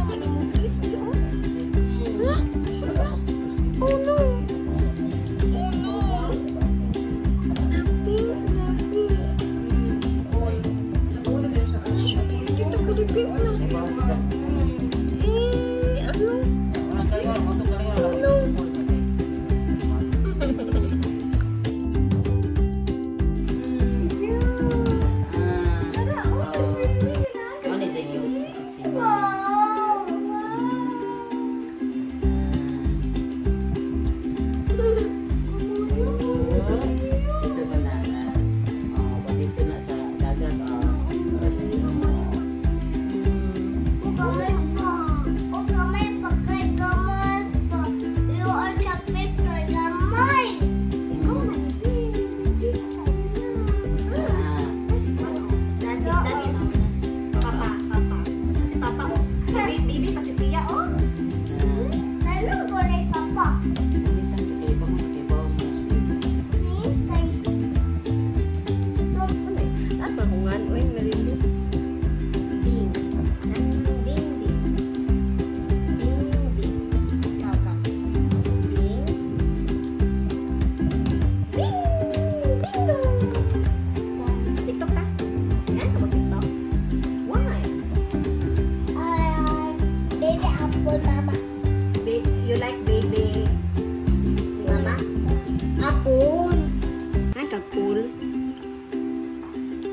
naman yung motif. Oh. La,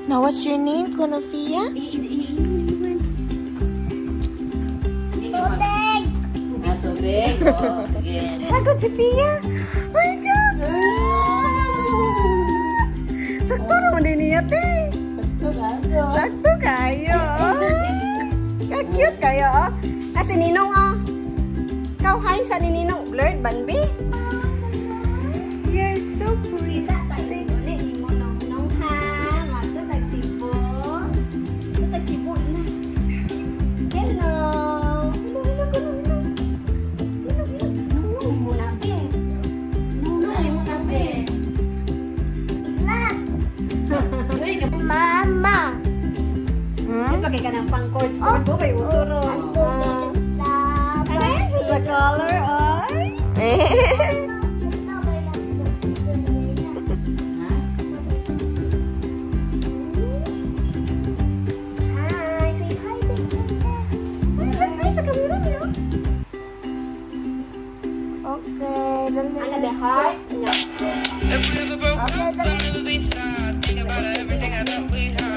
Now, what's your name, Konofia? Lagot si Pia. Oh my God. Sakto naman din niya, te. Sakto kayo. Ka-cute kayo, oh. Ah, si Ninong, oh. Ikaw, hi sa ni Ninong. Blurred, banbi. You're so pretty. Okay, dali. Ano ba, heart? No. If we ever broke up, I'll never be sad. Think about everything I thought we had.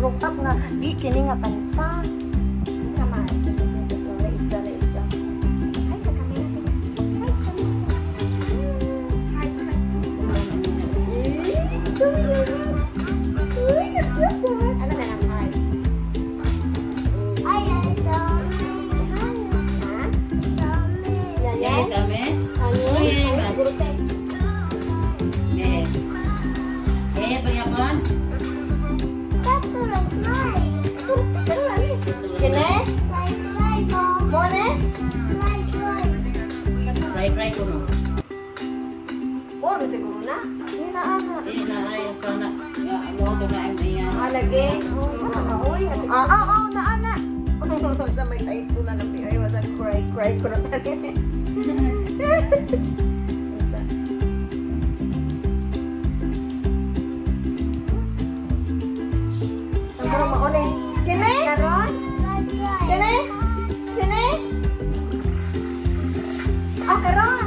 Broke up nga. Di, kini nga kanta. Fry-fry ko, no? Siguro na. Di na, ana. Eh, na, ay, sana. Ya, mo, ito na ang iya. Malagi. Uy, Ah, ah, ah, na, ana. Sa may taito na nabi. Ay, wala, cry, cry ko na tayo. Isa. Ang maulay. Kini? Karon?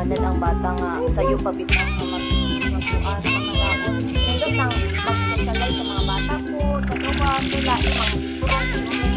gimaanan ang bata nga sa'yo pabitang na matuan sa mga laon. Nindot lang pag-socialize sa mga bata po, sa gawa, nila, yung mga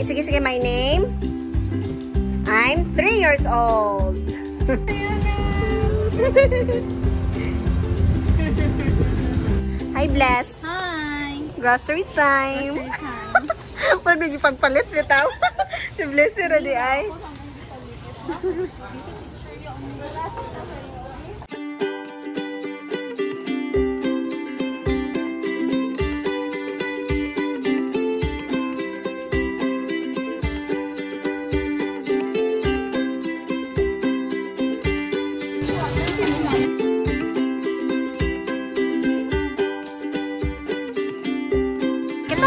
Name, sige, sige, my name. I'm three years old. Hi, Bless. Hi. Grocery time. Grocery time. Pwede yung pagpalit tao. si Bless si Radi ay.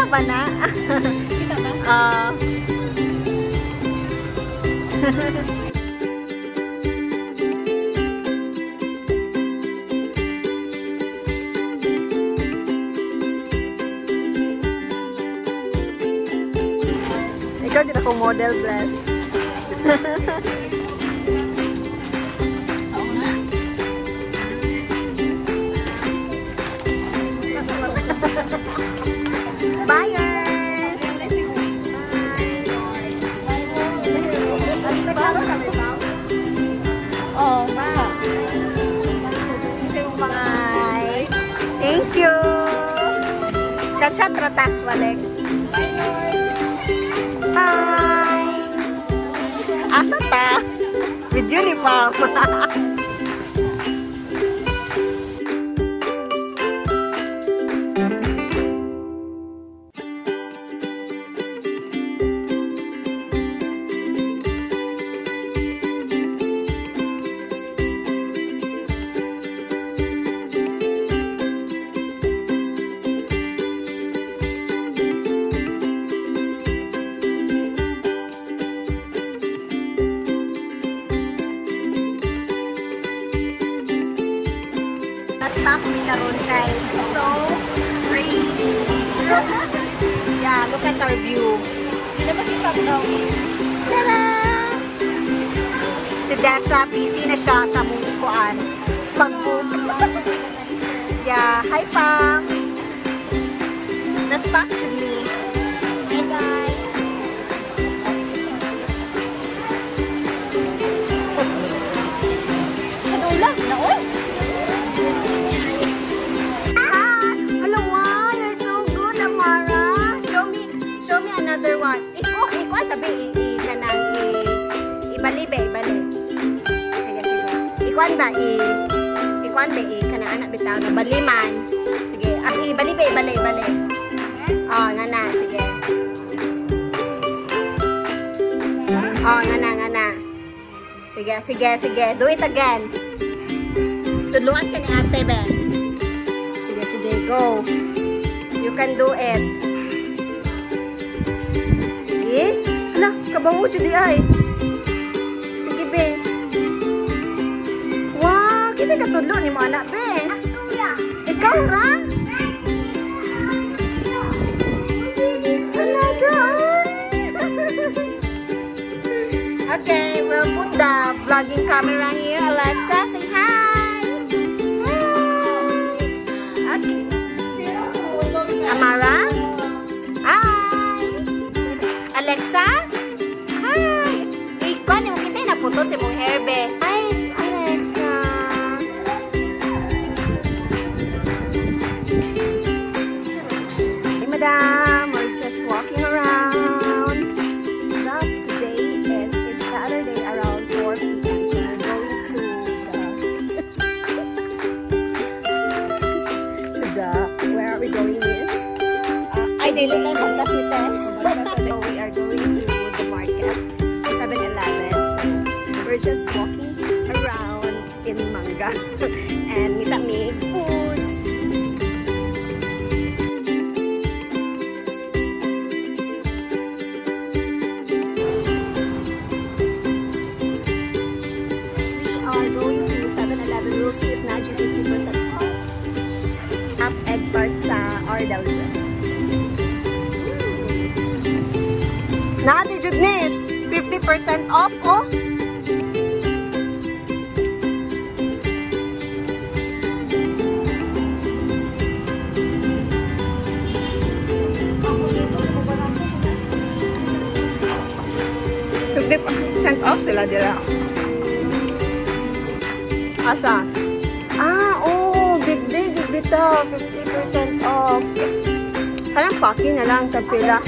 Kita ba na? Kita ba? Ah. Ikaw dyan ako model, bless. retak balik. Hai. Asata. With uniform Tara! Si Dessa, busy na siya sa mungkuan. Pag-book. yeah, hi Pam! Na-stuck to me. Ikuan ba, i, ikuan ba, i, kanang anak bitaw na baliman. Sige, ah, ibali ba, ibali, ibali. Oh, nga na, sige. Oh, nga na, nga na. Sige, sige, sige. Do it again. Tulungan ka ni ate, Ben. Sige, sige, go. You can do it. Sige. Hala, kabawo siya di ay. Tulo ni mo anak be. Ikaw ra? Okay, we'll put the vlogging camera here. Alexa, say hi. Hi. Okay. Amara? Hi. Alexa? Hi. Ikaw, ni mo kasi naputo si mong hair, We're just walking around. So, today is, is Saturday around 4 p.m. So, we're going to the... to the... Where are we going, miss? Uh, Ay, Ardell. Na, Ate Judnes, 50% off, oh. Fifty percent off sila dira. Asa? Bitaw. 50% off. Kanang paki na lang, kapila.